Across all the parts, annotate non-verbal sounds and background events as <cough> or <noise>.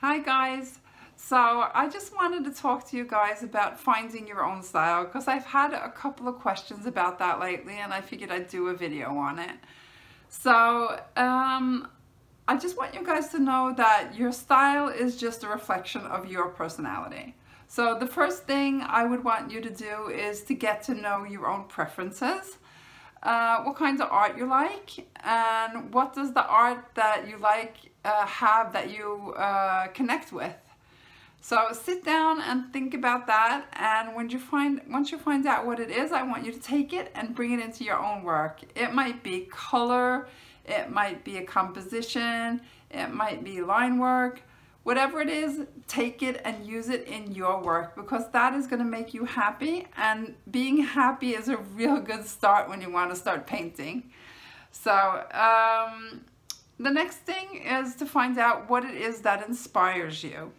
Hi guys. So I just wanted to talk to you guys about finding your own style because I've had a couple of questions about that lately and I figured I'd do a video on it. So um, I just want you guys to know that your style is just a reflection of your personality. So the first thing I would want you to do is to get to know your own preferences uh, what kinds of art you like and what does the art that you like uh, have that you uh, connect with. So sit down and think about that and when you find once you find out what it is I want you to take it and bring it into your own work. It might be color, it might be a composition, it might be line work, whatever it is, take it and use it in your work because that is going to make you happy and being happy is a real good start when you want to start painting. So um, the next thing is to find out what it is that inspires you.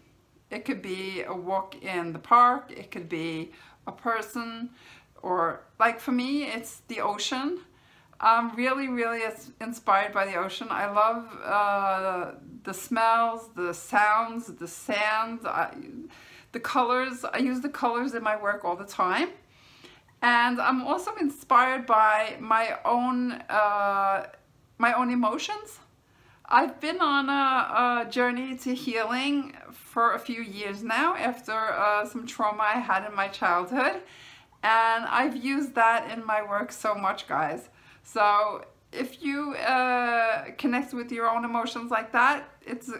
It could be a walk in the park, it could be a person, or like for me, it's the ocean. I'm really, really inspired by the ocean. I love uh, the smells, the sounds, the sand, the colors. I use the colors in my work all the time. And I'm also inspired by my own, uh, my own emotions. I've been on a, a, journey to healing for a few years now after uh, some trauma I had in my childhood. And I've used that in my work so much, guys. So if you uh, connect with your own emotions like that, it's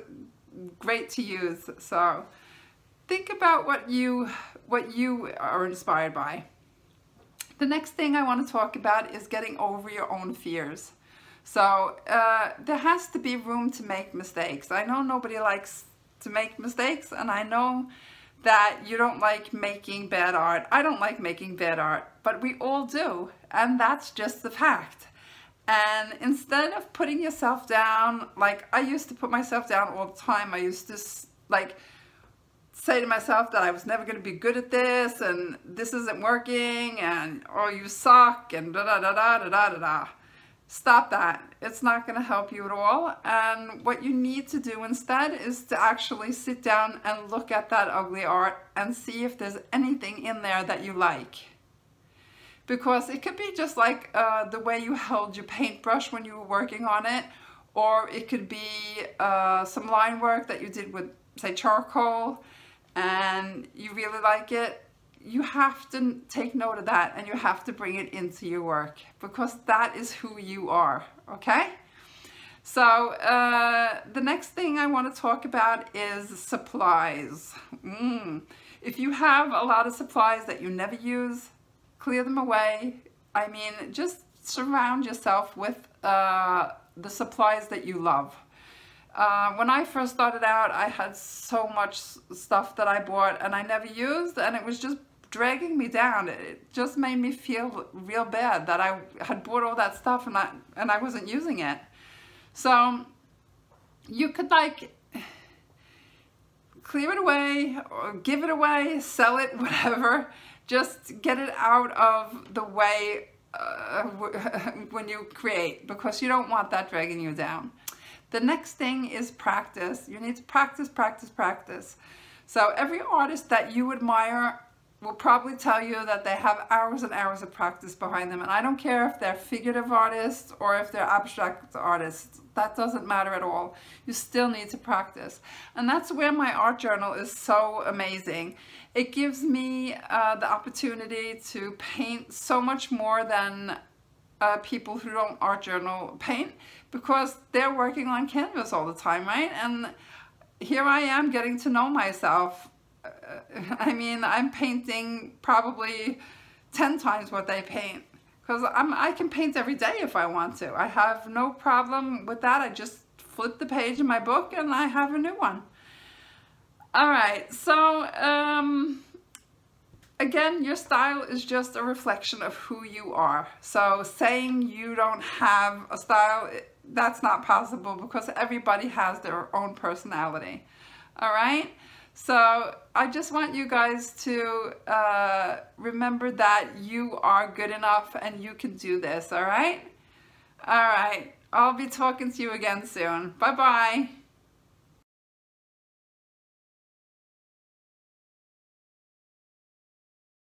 great to use. So think about what you what you are inspired by. The next thing I want to talk about is getting over your own fears. So uh, there has to be room to make mistakes. I know nobody likes to make mistakes and I know that you don't like making bad art. I don't like making bad art, but we all do. And that's just the fact. And instead of putting yourself down, like I used to put myself down all the time. I used to like say to myself that I was never going to be good at this and this isn't working and oh you suck and da da da da da da da da. Stop that. It's not going to help you at all. And what you need to do instead is to actually sit down and look at that ugly art and see if there's anything in there that you like because it could be just like uh, the way you held your paintbrush when you were working on it or it could be uh, some line work that you did with say charcoal and you really like it you have to take note of that and you have to bring it into your work because that is who you are okay so uh, the next thing I want to talk about is supplies mm. if you have a lot of supplies that you never use clear them away. I mean, just surround yourself with uh, the supplies that you love. Uh, when I first started out, I had so much stuff that I bought and I never used and it was just dragging me down. It just made me feel real bad that I had bought all that stuff and I, and I wasn't using it. So you could like clear it away or give it away, sell it, <laughs> whatever just get it out of the way uh, <laughs> when you create because you don't want that dragging you down. The next thing is practice. You need to practice, practice, practice. So every artist that you admire will probably tell you that they have hours and hours of practice behind them. And I don't care if they're figurative artists or if they're abstract artists. That doesn't matter at all. You still need to practice. And that's where my art journal is so amazing. It gives me uh, the opportunity to paint so much more than uh, people who don't art journal paint because they're working on canvas all the time, right? And here I am getting to know myself <laughs> I mean, I'm painting probably 10 times what they paint because I can paint every day if I want to. I have no problem with that. I just flip the page in my book and I have a new one. All right, so um, again, your style is just a reflection of who you are. So saying you don't have a style, that's not possible because everybody has their own personality. All right? So I just want you guys to uh, remember that you are good enough and you can do this, all right? All right, I'll be talking to you again soon. Bye-bye.